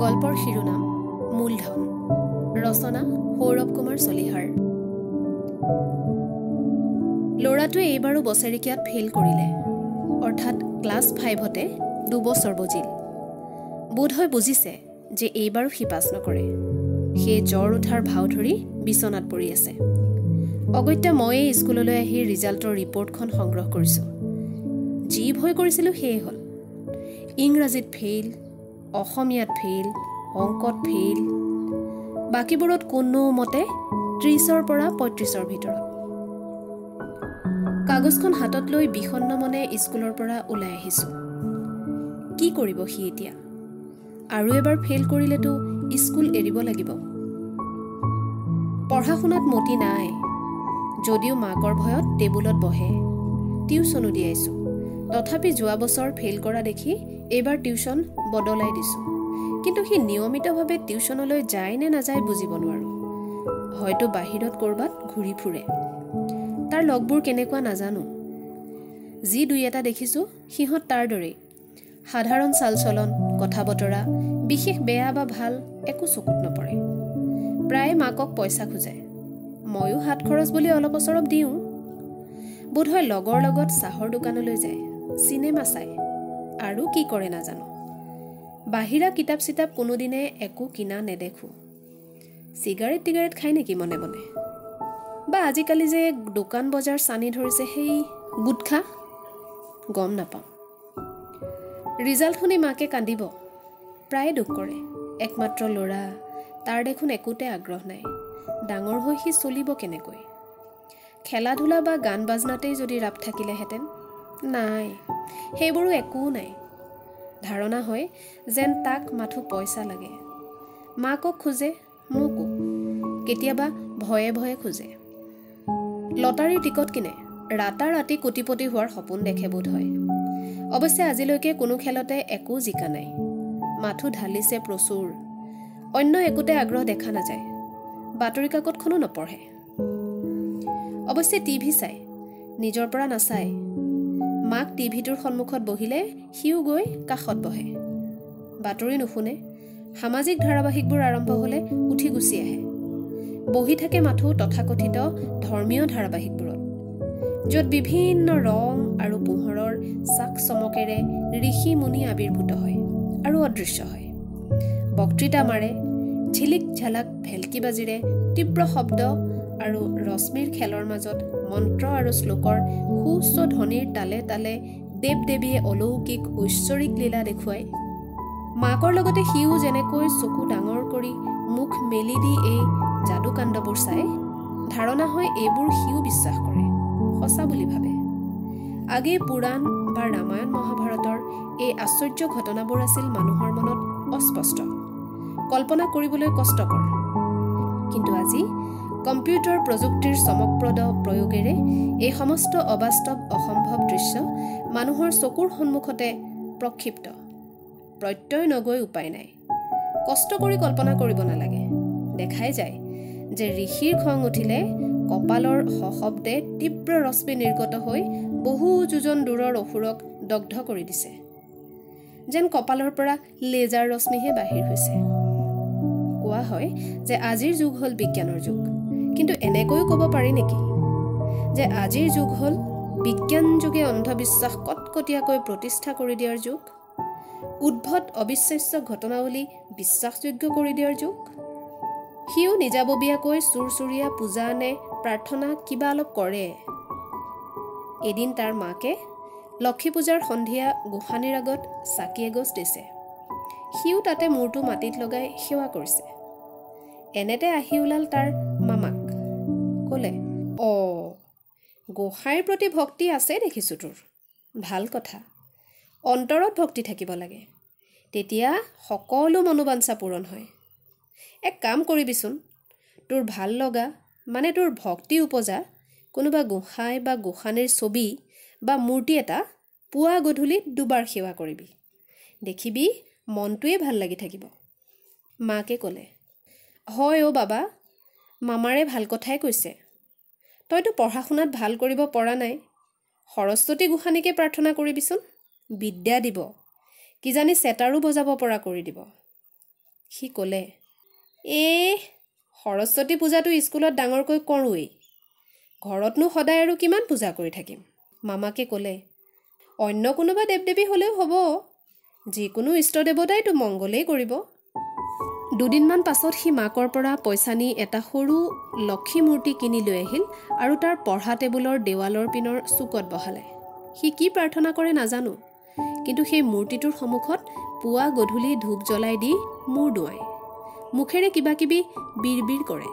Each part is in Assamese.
গল্পৰ শিৰোনাম মূলধন। ৰচনা সৌৰভ কুমাৰ চলিহাৰ। ল'ৰাটোৱে এইবাৰো বছেৰেকীয়াত ফেইল কৰিলে। অৰ্থাৎ ক্লাছ ফাইভতে দুবছৰ বজিল। বোধহয় বুজিছে যে এইবাৰো সি পাছ নকৰে। সেয়ে জ্বৰ উঠাৰ ভাও ধৰি বিচনাত পৰি আছে। অগত্যা ময়েই স্কুললৈ আহি ৰিজাল্টৰ ৰিপৰ্টখন সংগ্ৰহ কৰিছোঁ। যি ভয় কৰিছিলোঁ সেয়ে হ'ল। ইংৰাজীত ফেইল অসমীয়াত ফেইল অংকত ফেইল বাকীবোৰত কোনোমতে ত্ৰিছৰ পৰা পঁয়ত্ৰিছৰ ভিতৰত। কাগজখন হাতত লৈ বিষণ্ণ মনে স্কুলৰ পৰা ওলাই আহিছোঁ। কি কৰিব সি এতিয়া? আৰু এবাৰ ফেইল কৰিলেতো স্কুল এৰিব লাগিব। পঢ়া শুনাত মতি নাই। যদিও মাকৰ ভয়ত টেবুলত বহে। টিউচনো দিয়াইছোঁ তথাপি যোৱা বছৰ ফেইল কৰা দেখি এইবাৰ টিউচন বদলাই দিছোঁ। কিন্তু সি নিয়মিতভাৱে টিউচনলৈ যায় নে নাযায় বুজিব নোৱাৰোঁ। হয়তো বাহিৰত ক'ৰবাত ঘূৰি ফুৰে। তাৰ লগবোৰ কেনেকুৱা নাজানো। যি দুই এটা দেখিছোঁ সিহঁত তাৰ দৰেই। সাধাৰণ চাল চলন কথা বতৰা বিশেষ বেয়া বা ভাল একো চকুত নপৰে। প্ৰায়ে মাকক পইচা খোজে। ময়ো হাত খৰচ বুলি অলপ ওচৰপ দিওঁ। বোধহয় লগৰ লগত চাহৰ দোকানলৈ যায়। চিনেমা চায় আৰু কি কৰে নাজানো। বাহিৰা কিতাপ চিতাপ কোনোদিনে একো কিনা নেদেখোঁ। চিগাৰেট টিগাৰেট খায় নেকি মনে মনে? বা আজিকালি যে দোকান বজাৰ চানি ধৰিছে সেই গুটখা? গম নাপাওঁ। ৰিজাল্ট শুনি মাকে কান্দিব। প্ৰায়ে দুখ কৰে। একমাত্ৰ ল'ৰা তাৰ দেখোন একোতে আগ্ৰহ নাই। ডাঙৰ হৈ সি চলিব কেনেকৈ? খেলা ধূলা বা গান বাজনাতেই যদি ৰাপ থাকিলেহেঁতেন। নাই সেইবোৰো একো নাই। ধাৰণা হয় যেন তাক মাথো পইচা লাগে। মাকক খোজে মোকো। কেতিয়াবা ভয়ে ভয়ে খোজে। লটাৰীৰ টিকট কিনে ৰাতাৰাতি কোটিপতি হোৱাৰ সপোন দেখে বোধ হয়। অৱশ্যে আজিলৈকে কোনো খেলতে একো জিকা নাই। মাথো ঢালিছে প্ৰচুৰ। অন্য একোতে আগ্ৰহ দেখা নাযায়। বাতৰি কাকতখনো নপঢ়ে। অৱশ্যে টিভি চায় নিজৰ পৰা নাচায়। মাক টিভিটোৰ সন্মুখত বহিলে সিও গৈ কাষত বহে। বাতৰি নুশুনে সামাজিক ধাৰাবাহিকবোৰ আৰম্ভ হ'লে উঠি গুচি আহে। বহি থাকে মাথো তথাকথিত ধৰ্মীয় ধাৰাবাহিকবোৰত য'ত বিভিন্ন ৰং আৰু পোহৰৰ চাক চমকেৰে ঋষি মুনি আৱিৰ্ভূত হয় আৰু অদৃশ্য হয়। বক্তৃতা মাৰে ঝিলিক ঝালাক ভেলকিবাজিৰে তীব্ৰ শব্দ আৰু ৰশ্মিৰ খেলৰ মাজত মন্ত্ৰ আৰু শ্লোকৰ সুউচ্চ ধ্বনিৰ তালে তালে দেৱ দেৱীয়ে অলৌকিক ঐশ্বৰিক লীলা দেখুৱায়। মাকৰ লগতে সিও যেনেকৈ চকু ডাঙৰ কৰি মুখ মেলি দি এই যাদুকাণ্ডবোৰ চাই ধাৰণা হয় এইবোৰ সিও বিশ্বাস কৰে সঁচা বুলি ভাবে। আগেয়ে পুৰাণ বা ৰামায়ণ মহাভাৰতৰ এই আশ্চৰ্য ঘটনাবোৰ আছিল মানুহৰ মনত অস্পষ্ট। কল্পনা কৰিবলৈ কষ্টকৰ। কিন্তু আজি কম্পিউটাৰ প্ৰযুক্তিৰ চমকপ্ৰদ প্ৰয়োগেৰে এই সমস্ত অবাস্তৱ অসম্ভৱ দৃশ্য মানুহৰ চকুৰ সন্মুখতে প্ৰক্ষিপ্ত। প্ৰত্যয় নগৈ উপায় নাই। কষ্ট কৰি কল্পনা কৰিব নালাগে। দেখাই যায় যে ঋষিৰ খং উঠিলে কপালৰ সশব্দে তীব্ৰ ৰশ্মি নিৰ্গত হৈ বহু যোজন দূৰৰ অসুৰক দগ্ধ কৰি দিছে। যেন কপালৰ পৰা লেজাৰ ৰশ্মিহে বাহিৰ হৈছে। কোৱা হয় যে আজিৰ যুগ হ'ল বিজ্ঞানৰ যুগ। কিন্তু এনেকৈও ক'ব পাৰি নেকি? যে আজিৰ যুগ হ'ল বিজ্ঞান যুগে অন্ধবিশ্বাস কটকটীয়াকৈ প্ৰতিষ্ঠা কৰি দিয়াৰ যুগ উদ্ভৱ অবিশ্বাস্য ঘটনাৱলী বিশ্বাসযোগ্য কৰি দিয়াৰ যুগ? সিও নিজাববীয়াকৈ চুৰ চুৰীয়া পূজা আনে প্ৰাৰ্থনা কিবা অলপ কৰে। এদিন তাৰ মাকে লক্ষী পূজাৰ সন্ধিয়া গোসানীৰ আগত চাকি এগছ দিছে। সিও তাতে মূৰটো মাটিত লগাই সেৱা কৰিছে। এনেতে আহি ওলাল তাৰ মামাক। ক'লে অ গোসাঁইৰ প্ৰতি ভক্তি আছে দেখিছোঁ তোৰ। ভাল কথা। অন্তৰত ভক্তি থাকিব লাগে। তেতিয়া সকলো মনোবাঞ্ছা পূৰণ হয়। এক কাম কৰিবিচোন। তোৰ ভাল লগা মানে তোৰ ভক্তি উপজা কোনোবা গোঁসাই বা গোসানীৰ ছবি বা মূৰ্তি এটা পুৱা গধূলি দুবাৰ সেৱা কৰিবি। দেখিবি মনটোৱেই ভাল লাগি থাকিব। মাকে ক'লে হয় অ' বাবা। মামাৰে ভাল কথাই কৈছে। তইতো পঢ়া শুনাত ভাল কৰিব পৰা নাই। সৰস্বতী গোসানীকে প্ৰাৰ্থনা কৰিবিচোন। বিদ্যা দিব। কিজানি চেটাৰো বজাব পৰা কৰি দিব। সি ক'লে এই সৰস্বতী পূজাটো স্কুলত ডাঙৰকৈ কৰোঁৱেই। ঘৰতনো সদায় আৰু কিমান পূজা কৰি থাকিম? মামাকে ক'লে অন্য কোনোবা দেৱ দেৱী হ'লেও হ'ব। যিকোনো ইষ্ট দেৱতাইতো মংগলেই কৰিব। দুদিনমান পাছত সি মাকৰ পৰা পইচা নি এটা সৰু লক্ষী মূৰ্তি কিনি লৈ আহিল আৰু তাৰ পঢ়া টেবুলৰ দেৱালৰ পিনৰ চুকত বহালে। সি কি প্ৰাৰ্থনা কৰে নাজানো কিন্তু সেই মূৰ্তিটোৰ সন্মুখত পুৱা গধূলি ধূপ জ্বলাই দি মূৰ দোৱায়। মুখেৰে কিবা কিবি বিৰ বিৰ কৰে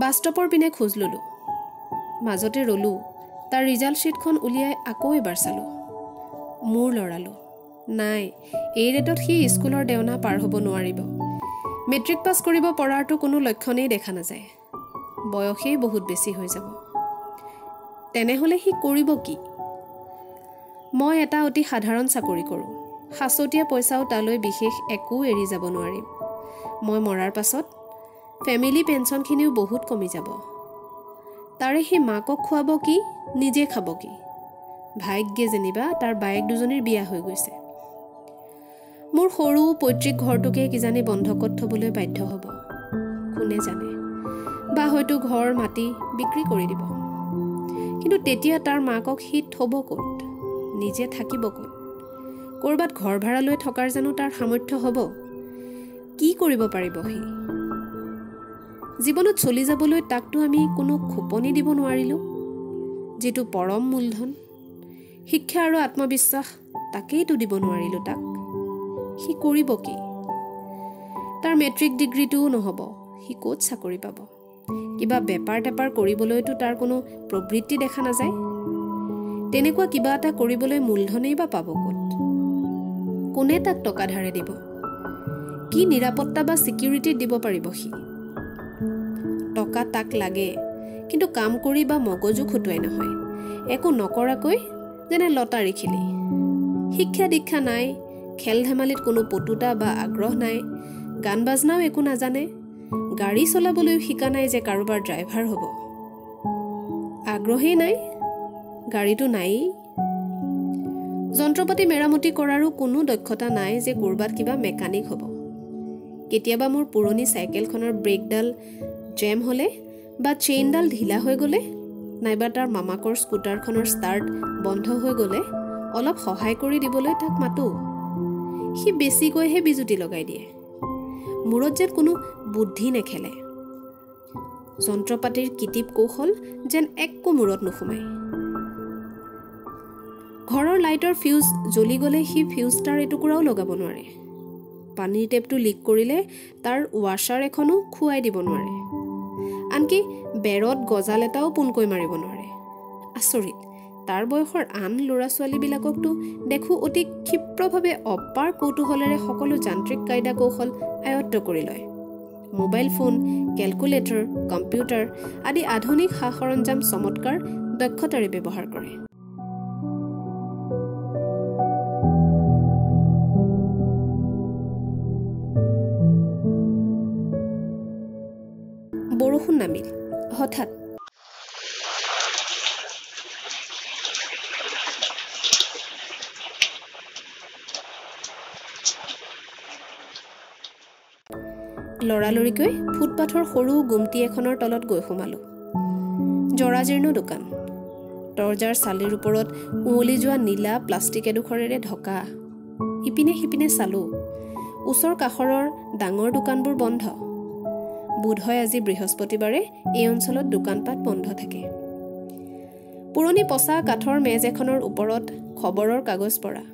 বাছষ্টপৰ পিনে খোজ ল'লোঁ। মাজতে ৰ'লোঁ। তাৰ ৰিজাল্ট শ্বীটখন উলিয়াই আকৌ এবাৰ চালোঁ। মূৰ লৰালোঁ নাই এই ৰেটত সি স্কুলৰ দেওনা পাৰ হ'ব নোৱাৰিব। মেট্ৰিক পাছ কৰিব পৰাৰতো কোনো লক্ষণেই দেখা নাযায়। বয়সেই বহুত বেছি হৈ যাব। তেনেহ'লে সি কৰিব কি? মই এটা অতি সাধাৰণ চাকৰি কৰোঁ। সাঁচতীয়া পইচাও তালৈ বিশেষ একো এৰি যাব নোৱাৰিম। মই মৰাৰ পাছত ফেমিলি পেঞ্চনখিনিও বহুত কমি যাব। তাৰে সি মাকক খুৱাব কি নিজে খাব কি? ভাগ্যে যেনিবা তাৰ বায়েক দুজনীৰ বিয়া হৈ গৈছে। মোৰ সৰু পৈতৃক ঘৰটোকে কিজানি বন্ধকত থ'বলৈ বাধ্য হ'ব। কোনে জানে? বা হয়তো ঘৰ মাটি বিক্ৰী কৰি দিব। কিন্তু তেতিয়া তাৰ মাকক সি থ'ব ক'ত? নিজে থাকিব ক'ত? ক'ৰবাত ঘৰ ভাড়া লৈ থকাৰ জানো তাৰ সামৰ্থ্য হ'ব? কি কৰিব পাৰিব সি? জীৱনত চলি যাবলৈ তাকতো আমি কোনো খোপনি দিব নোৱাৰিলোঁ। যিটো পৰম মূলধন শিক্ষা আৰু আত্মবিশ্বাস তাকেইতো দিব নোৱাৰিলোঁ তাক। সি কৰিব কি? তাৰ মেট্ৰিক ডিগ্ৰীটোও নহ'ব। সি ক'ত চাকৰি পাব? কিবা বেপাৰ টেপাৰ কৰিবলৈতো তাৰ কোনো প্ৰবৃত্তি দেখা নাযায়? তেনেকুৱা কিবা এটা কৰিবলৈ মূলধনেই বা পাব ক'ত? কোনে তাক টকা ধাৰে দিব? কি নিৰাপত্তা বা ছিকিউৰিটি দিব পাৰিব সি? টকা তাক লাগে। কিন্তু কাম কৰি বা মগজু খুটুৱাই নহয়। একো নকৰাকৈ যেনে লটাৰী খেলি শিক্ষা দীক্ষা নাই খেল ধেমালিত কোনো পটুতা বা আগ্ৰহ নাই গান বাজনাও একো নাজানে গাড়ী চলাবলৈও শিকা নাই যে কাৰোবাৰ ড্ৰাইভাৰ হ'ব। আগ্ৰহেই নাই গাড়ীটো নায়েই। যন্ত্ৰপাতি মেৰামতি কৰাৰো কোনো দক্ষতা নাই যে ক'ৰবাত কিবা মেকানিক হ'ব। কেতিয়াবা মোৰ পুৰণি চাইকেলখনৰ ব্ৰেকডাল জেম হ'লে বা চেইনডাল ঢিলা হৈ গ'লে নাইবা তাৰ মামাকৰ স্কুটাৰখনৰ ষ্টাৰ্ট বন্ধ হৈ গ'লে অলপ সহায় কৰি দিবলৈ তাক মাতোঁ। সি বেছিকৈহে বিজুতি লগাই দিয়ে। মূৰত যেন কোনো বুদ্ধি নেখেলে। যন্ত্ৰপাতিৰ কিটিপ কৌশল যেন একো মূৰত নোসোমায়। ঘৰৰ লাইটৰ ফিউজ জ্বলি গ'লে সি ফিউজ তাৰ এটুকুৰাও লগাব নোৱাৰে। পানীৰ টেপটো লিক কৰিলে তাৰ ৱাশ্বাৰ এখনো খুৱাই দিব নোৱাৰে। আনকি বেৰত গজাল এটাও পোনকৈ মাৰিব নোৱাৰে। আচৰিত তাৰ বয়সৰ আন ল'ৰা ছোৱালীবিলাককতো দেখোঁ অতি ক্ষিপ্ৰভাৱে অপাৰ কৌতূহলেৰে সকলো যান্ত্ৰিক কাইদা কৌশল আয়ত্ব কৰি লয়। মোবাইল ফোন কেলকুলেটৰ কম্পিউটাৰ আদি আধুনিক সা সৰঞ্জাম চমৎকাৰ দক্ষতাৰে ব্যৱহাৰ কৰে। বৰষুণ নামিল হঠাৎ। লৰালৰিকৈ ফুটপাথৰ সৰু গুমটি এখনৰ তলত গৈ সোমালোঁ। জৰাজীৰ্ণ দোকান। দৰ্জাৰ চালিৰ ওপৰত উৱলি যোৱা নীলা প্লাষ্টিক এডোখৰেৰে ঢকা। ইপিনে সিপিনে চালোঁ ওচৰ কাষৰৰ ডাঙৰ দোকানবোৰ বন্ধ। বোধহয় আজি বৃহস্পতিবাৰে এই অঞ্চলত দোকানপাত বন্ধ থাকে। পুৰণি পচা কাঠৰ মেজ এখনৰ ওপৰত খবৰৰ কাগজ পৰা।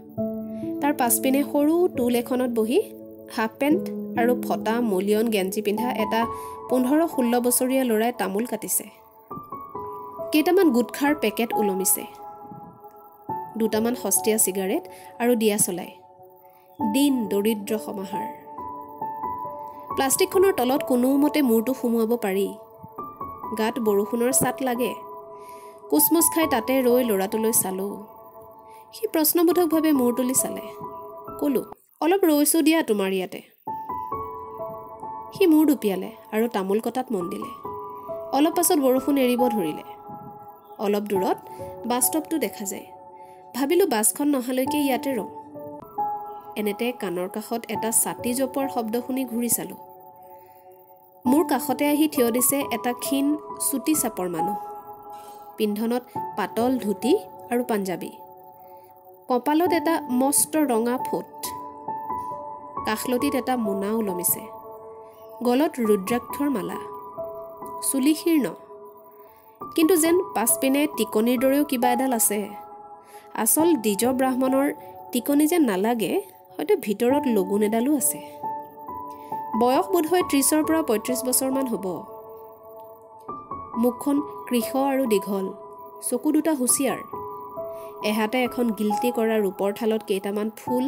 তাৰ পাছপিনে সৰু টুল এখনত বহি হাফ পেণ্ট আৰু ফটা মলিয়ন গেঞ্জি পিন্ধা এটা পোন্ধৰ ষোল্ল বছৰীয়া ল'ৰাই তামোল কাটিছে। কেইটামান গোটখাৰ পেকেট ওলমিছে। দুটামান সস্তীয়া চিগাৰেট আৰু দিয়া চলাই। দিন দৰিদ্ৰ সমাহাৰ। প্লাষ্টিকখনৰ তলত কোনোমতে মূৰটো সুমুৱাব পাৰি। গাত বৰষুণৰ চাট লাগে। কোচমোচ খাই তাতে ৰৈ ল'ৰাটোলৈ চালোঁ। সি প্ৰশ্নবোধকভাৱে মূৰ তুলি চালে। ক'লোঁ অলপ ৰৈছোঁ দিয়া তোমাৰ ইয়াতে। সি মূৰ দুপিয়ালে আৰু তামোল কটাত মন দিলে। অলপ পাছত বৰষুণ এৰিব ধৰিলে। অলপ দূৰত বাছ ষ্টপটো দেখা যায়। ভাবিলোঁ বাছখন নহালৈকে ইয়াতে ৰওঁ। এনেতে কাণৰ কাষত এটা ছাতি জপোৱাৰ শব্দ শুনি ঘূৰি চালোঁ। মোৰ কাষতে আহি থিয় দিছে এটা ক্ষীণ চুটি চাপৰ মানুহ। পিন্ধনত পাতল ধুতি আৰু পাঞ্জাবী। কপালত এটা মস্ত ৰঙা ফুট। কাষলতিত এটা মোনা ওলমিছে। গলত ৰুদ্ৰাক্ষৰ মালা। চুলি শীৰ্ণ। কিন্তু যেন পাছপিনে টিকনিৰ দৰেও কিবা এডাল আছে। আচল দ্বিজ ব্ৰাহ্মণৰ টিকনি যেন নালাগে হয়তো ভিতৰত লগুণ এডালো আছে। বয়স বোধহয় ত্ৰিছৰ পৰা পঁয়ত্ৰিছ বছৰমান হ'ব। মুখখন কৃষ আৰু দীঘল চকু দুটা হুঁচিয়াৰ। এহাতে এখন গিল্টি কৰা ৰূপৰ থালত কেইটামান ফুল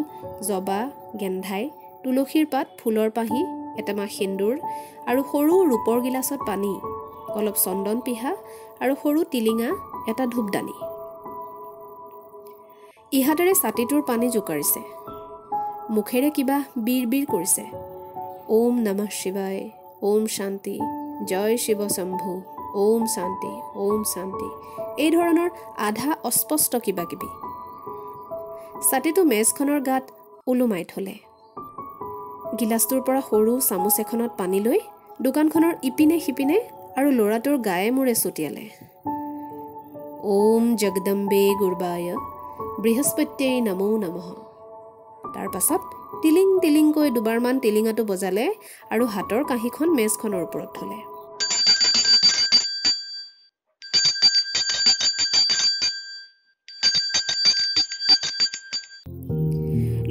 জবা গেন্ধাই তুলসীৰ পাত ফুলৰ পাহি এটেমা সেন্দুৰ আৰু সৰু ৰূপৰ গিলাচত পানী অলপ চন্দন পিহা আৰু সৰু টিলিঙা এটা ধূপদানি। ইহাতেৰে ছাতিটোৰ পানী জোকাৰিছে। মুখেৰে কিবা বীৰ বীৰ কৰিছে। ওম নমঃ শিৱায় ওম শান্তি। জয় শিৱ শম্ভু। ওম শান্তি। ওম শান্তি। এই ধৰণৰ আধা অস্পষ্ট কিবা কিবি ছাতিটো মেজখনৰ গাত ওলোমাই থলে। গিলাচটোৰ পৰা সৰু চামুচ এখনত পানী লৈ দোকানখনৰ ইপিনে সিপিনে আৰু ল'ৰাটোৰ গায়ে মূৰে ছটিয়ালে ওম জগদম্বে গুৰবায়। বৃহস্পত্যই নমো নমঃ। তাৰ পাছত টিলিং টিলিংকৈ দুবাৰমান টিলিঙাটো বজালে আৰু হাতৰ কাঁহীখন মেজখনৰ ওপৰত থলে।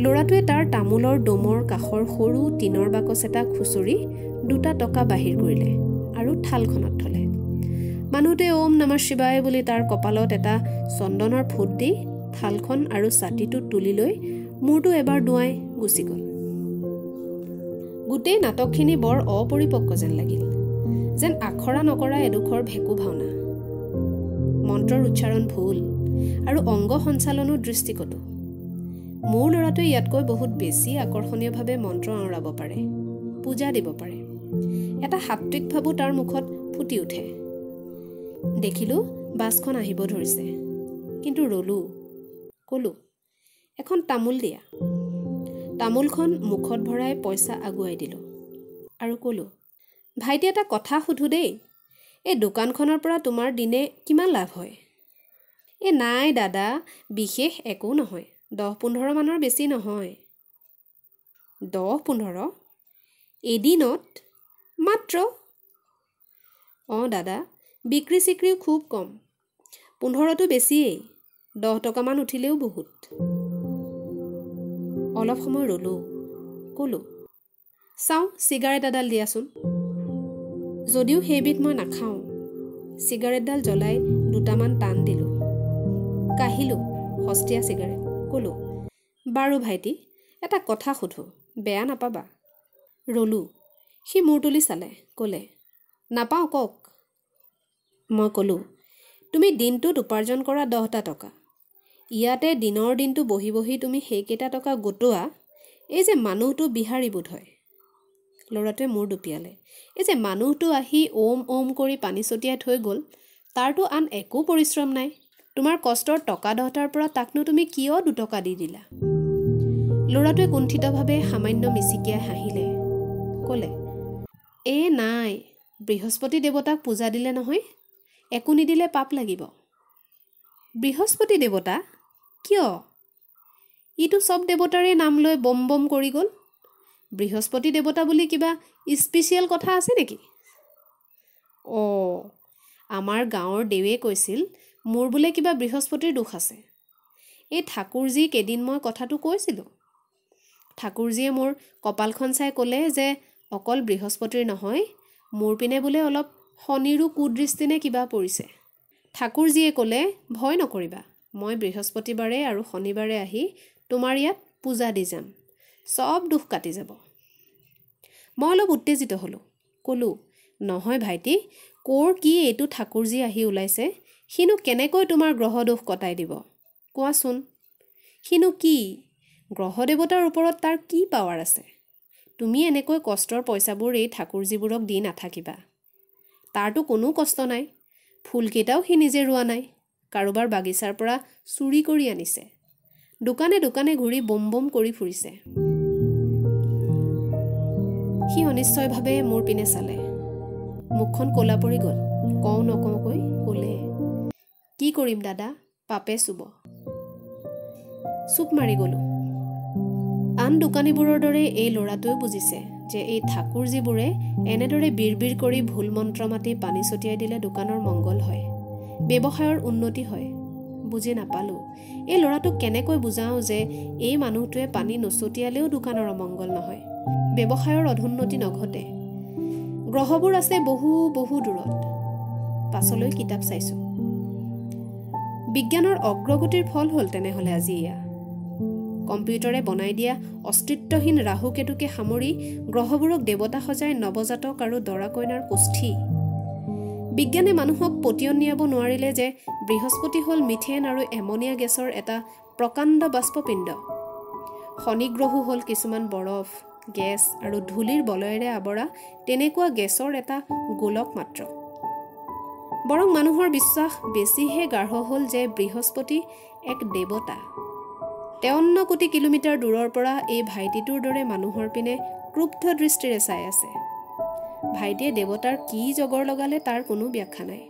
ল'ৰাটোৱে তাৰ তামোলৰ দমৰ কাষৰ সৰু টিনৰ বাকচ এটা খুচৰি দুটা টকা বাহিৰ কৰিলে আৰু থালখনত থলে। মানুহটোৱে ওম নমঃ শিৱায় বুলি তাৰ কপালত এটা চন্দনৰ ফুট দি থালখন আৰু ছাতিটো তুলি লৈ মূৰটো এবাৰ দুৱাই গুচি গ'ল। গোটেই নাটকখিনি বৰ অপৰিপক্ক যেন লাগিল যেন আখৰা নকৰা এডোখৰ ভেকু ভাওনা। মন্ত্ৰৰ উচ্চাৰণ ভুল আৰু অংগ সঞ্চালনো দৃষ্টিকতো মোৰ ল'ৰাটোৱে ইয়াতকৈ বহুত বেছি আকৰ্ষণীয়ভাৱে মন্ত্ৰ আওৰাব পাৰে পূজা দিব পাৰে। এটা সাত্বিক ভাবো তাৰ মুখত ফুটি উঠে। দেখিলোঁ বাছখন আহিব ধৰিছে কিন্তু ৰলোঁ ক'লোঁ এখন তামোল দিয়া। তামোলখন মুখত ভৰাই পইচা আগুৱাই দিলোঁ। আৰু ক'লোঁ ভাইটি এটা কথা সোধোঁ দেই এই দোকানখনৰ পৰা তোমাৰ দিনে কিমান লাভ হয়? এই নাই দাদা বিশেষ একো নহয় দহ পোন্ধৰ মানৰ বেছি নহয়। দহ পোন্ধৰ? এদিনত? মাত্ৰ? অঁ দাদা বিক্ৰী চিক্ৰীও খুব কম পোন্ধৰটো বেছিয়েই দহ টকামান উঠিলেও বহুত। অলপ সময় ৰ'লোঁ। ক'লোঁ চাওঁ চিগাৰেট এডাল দিয়াচোন। যদিও সেইবিধ মই নাখাওঁ চিগাৰেটডাল জ্বলাই দুটামান টান দিলোঁ। কাঢ়িলোঁ সস্তীয়া চিগাৰেট। ক'লোঁ বাৰু ভাইটি এটা কথা সোধোঁ বেয়া নাপাবা? ৰ'লোঁ সি মূৰ তুলি চালে ক'লে নাপাওঁ কওক? মই ক'লোঁ তুমি দিনটোত উপাৰ্জন কৰা দহটা টকা। ইয়াতে দিনৰ দিনটো বহি বহি তুমি সেইকেইটা টকা গোটোৱা এই যে মানুহটো বিহাৰী বোধ হয়। ল'ৰাটোৱে মূৰ দুপিয়ালে। এই যে মানুহটো আহি ওম ওম কৰি পানী ছটিয়াই থৈ গ'ল তাৰতো আন একো পৰিশ্ৰম নাই। তোমাৰ কষ্টৰ টকা দহটাৰ পৰা তাকনো তুমি কিয় দুটকা দি দিলা? ল'ৰাটোৱে কুণ্ঠিতভাৱে সামান্য মিচিকিয়াই হাঁহিলে। ক'লে এ নাই বৃহস্পতি দেৱতাক পূজা দিলে নহয় একো নিদিলে পাপ লাগিব। বৃহস্পতি দেৱতা? কিয়? ইটো চব দেৱতাৰে নাম লৈ বম বম কৰি গ'ল। বৃহস্পতি দেৱতা বুলি কিবা স্পেচিয়েল কথা আছে নেকি? অঁ আমাৰ গাঁৱৰ দেৱে কৈছিল মোৰ বোলে কিবা বৃহস্পতিৰ দোষ আছে। এই ঠাকুৰজী কেইদিন মই কথাটো কৈছিলোঁ। ঠাকুৰজীয়ে মোৰ কপালখন চাই ক'লে যে অকল বৃহস্পতিৰ নহয় মোৰ পিনে বোলে অলপ শনিৰো কুদৃষ্টি নে কিবা পৰিছে। ঠাকুৰজীয়ে ক'লে ভয় নকৰিবা। মই বৃহস্পতিবাৰে আৰু শনিবাৰে আহি তোমাৰ ইয়াত পূজা দি যাম। চব দুখ কাটি যাব। মই অলপ উত্তেজিত হ'লোঁ। ক'লোঁ নহয় ভাইটি ক'ৰ কি এইটো ঠাকুৰজী আহি ওলাইছে? সিনো কেনেকৈ তোমাৰ গ্ৰহ দোষ কটাই দিব? কোৱাচোন। সিনো কি? গ্ৰহ দেৱতাৰ ওপৰত তাৰ কি পাৱাৰ আছে? তুমি এনেকৈ কষ্টৰ পইচাবোৰ এই ঠাকুৰজীবোৰক দি নাথাকিবা। তাৰতো কোনো কষ্ট নাই। ফুলকেইটাও সি নিজে ৰোৱা নাই। কাৰোবাৰ বাগিচাৰ পৰা চুৰি কৰি আনিছে। দোকানে দোকানে ঘূৰি বম বম কৰি ফুৰিছে। সি অনিশ্চয়ভাৱে মোৰ পিনে চালে। মুখখন ক'লা পৰি গ'ল। কওঁ নকওঁকৈ ক'লে কি কৰিম দাদা? পাপে চুব। চুপ মাৰি গ'লোঁ। আন দোকানীবোৰৰ দৰে এই ল'ৰাটোৱে বুজিছে যে এই ঠাকুৰজীবোৰে এনেদৰে বিৰ বিৰ কৰি ভুল মন্ত্ৰ মাতি পানী ছটিয়াই দিলে দোকানৰ মংগল হয়। ব্যৱসায়ৰ উন্নতি হয়। বুজি নাপালোঁ। এই ল'ৰাটোক কেনেকৈ বুজাওঁ যে এই মানুহটোৱে পানী নছটিয়ালেও দোকানৰ অমংগল নহয়? ব্যৱসায়ৰ অধুন্নতি নঘটে। গ্ৰহবোৰ আছে বহু বহু দূৰত। পাছলৈ কিতাপ চাইছোঁ। বিজ্ঞানৰ অগ্ৰগতিৰ ফল হ'ল তেনেহ'লে আজি এয়া। কম্পিউটাৰে বনাই দিয়া অস্তিত্বহীন ৰাহু কেতুকে সামৰি গ্ৰহবোৰক দেৱতা সজাই নৱজাতক আৰু দৰা কইনাৰ কোষ্ঠী বিজ্ঞানে মানুহক পতিয়ন নিয়াব নোৱাৰিলে যে বৃহস্পতি হ'ল মিথেন আৰু এমনিয়া গেছৰ এটা প্ৰকাণ্ড বাষ্পপিণ্ড। শনিগ্ৰহো হ'ল কিছুমান বৰফ গেছ আৰু ধূলিৰ বলয়েৰে আৱৰা তেনেকুৱা গেছৰ এটা গোলক মাত্ৰ। বৰং মানুহৰ বিশ্বাস বেছিহে গাঢ় হ'ল যে বৃহস্পতি এক দেৱতা। তেৱন্ন কোটি কিলোমিটাৰ দূৰৰ পৰা এই ভাইটিটোৰ দৰে মানুহৰ পিনে ক্ৰুব্ধ দৃষ্টিৰে চাই আছে। ভাইটিয়ে দেৱতাৰ কি জগৰ লগালে তাৰ কোনো ব্যাখ্যা নাই।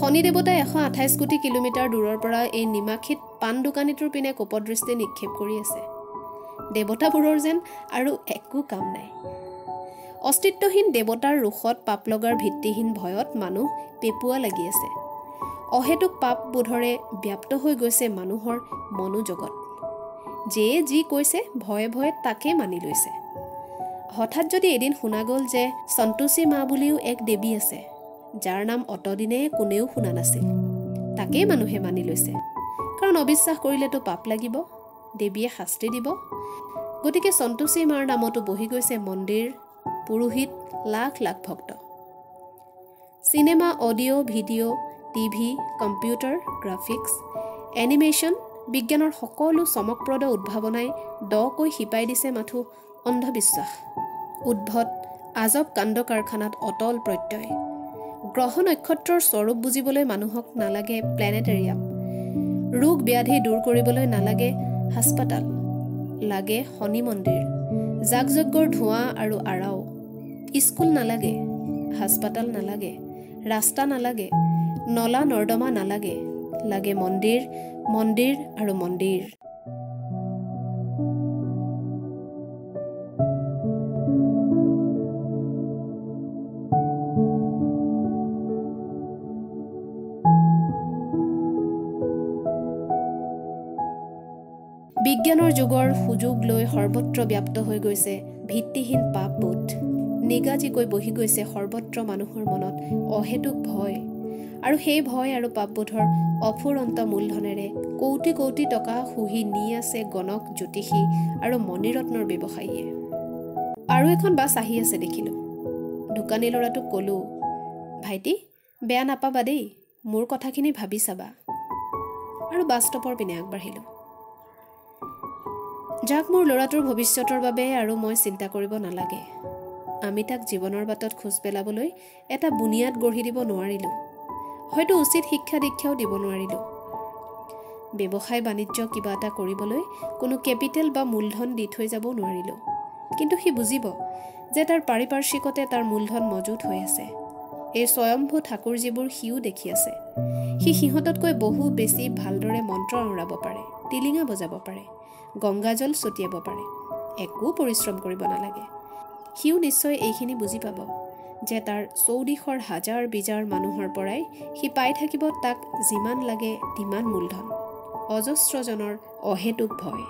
শনি দেৱতাই এশ আঠাইছ কোটি কিলোমিটাৰ দূৰৰ পৰা এই নিমাখিত পাণ দোকানীটোৰ পিনে কোপদৃষ্টি নিক্ষেপ কৰি আছে। দেৱতাবোৰৰ যেন আৰু একো কাম নাই। অস্তিত্বহীন দেৱতাৰ ৰোষত পাপ লগাৰ ভিত্তিহীন ভয়ত মানুহ পেপুৱা লাগি আছে। অহেতুক পাপ বোধৰে ব্যাপ্ত হৈ গৈছে মানুহৰ মনোজগত। যিয়ে যি কৈছে ভয়ে ভয়ে তাকে মানি লৈছে। হঠাৎ যদি এদিন শুনা গ'ল যে সন্তোষী মা বুলিও এক দেৱী আছে যাৰ নাম অতদিনে কোনেও শুনা নাছিল। তাকেই মানুহে মানি লৈছে। কাৰণ অবিশ্বাস কৰিলেতো পাপ লাগিব দেৱীয়ে শাস্তি দিব। গতিকে সন্তোষী মাৰ নামতো বহি গৈছে মন্দিৰ পুৰোহিত লাখ লাখ ভক্ত। Cinema audio' video' TV computer graphics animation বিজ্ঞানৰ সকলো চমকপ্ৰদ উদ্ভাৱনাই দকৈ শিপাই দিছে মাথো অন্ধবিশ্বাস উদ্ভৱ আজব কাণ্ড কাৰখানাত অটল প্ৰত্যয়। গ্ৰহ নক্ষত্ৰৰ স্বৰূপ বুজিবলৈ মানুহক নালাগে প্লেনেটেৰিয়াম। ৰোগ ব্যাধি দূৰ কৰিবলৈ নালাগে হাস্পাতাল। লাগে শনি মন্দিৰ জাক যজ্ঞৰ ধোঁৱা আৰু আৰাও। স্কুল নালাগে হাস্পাতাল নালাগে ৰাস্তা নালাগে নলা নৰ্দমা নালাগে। লাগে মন্দিৰ মন্দিৰ আৰু মন্দিৰ। যুগৰ সুযোগ লৈ সৰ্বত্ৰ ব্যাপ্ত হৈ গৈছে ভিত্তিহীন পাপবোধ। নিগাজিকৈ বহি গৈছে সৰ্বত্ৰ মানুহৰ মনত অহেতুক ভয়। আৰু সেই ভয় আৰু পাপবোধৰ অফুৰন্ত মূলধনেৰে কৌটি কৌটি টকা শুহি নি আছে গণক জ্যোতিষী আৰু মণিৰত্নৰ ব্যৱসায়ীয়ে। আৰু এখন বাছ আহি আছে দেখিলোঁ। দোকানী ল'ৰাটোক ক'লোঁ ভাইটি বেয়া নাপাবা দেই মোৰ কথাখিনি ভাবি চাবা। আৰু বাছ ষ্টপৰ পিনে আগবাঢ়িলোঁ। যাক মোৰ ল'ৰাটোৰ ভৱিষ্যতৰ বাবে আৰু মই চিন্তা কৰিব নালাগে। আমি তাক জীৱনৰ বাটত খোজ পেলাবলৈ এটা বুনিয়াদ গঢ়ি দিব নোৱাৰিলোঁ। হয়তো উচিত শিক্ষা দীক্ষাও দিব নোৱাৰিলোঁ। ব্যৱসায় বাণিজ্য কিবা এটা কৰিবলৈ কোনো কেপিটেল বা মূলধন দি থৈ যাব নোৱাৰিলোঁ। কিন্তু সি বুজিব যে তাৰ পাৰিপাৰ্শ্বিকতে তাৰ মূলধন মজুত হৈ আছে। এই স্বয়ম্ভু ঠাকুৰ যিবোৰ সিও দেখি আছে সি সিহঁততকৈ বহু বেছি ভালদৰে মন্ত্ৰ আওৰাব পাৰে টিলিঙা বজাব পাৰে গংগাজল ছটিয়াব পাৰে একো পৰিশ্ৰম কৰিব নালাগে। সিও নিশ্চয় এইখিনি বুজি পাব যে তাৰ চৌদিশৰ হাজাৰ বিজাৰ মানুহৰ পৰাই সি পাই থাকিব তাক যিমান লাগে তিমান মূলধন অজস্ৰজনৰ অহেতুক ভয়।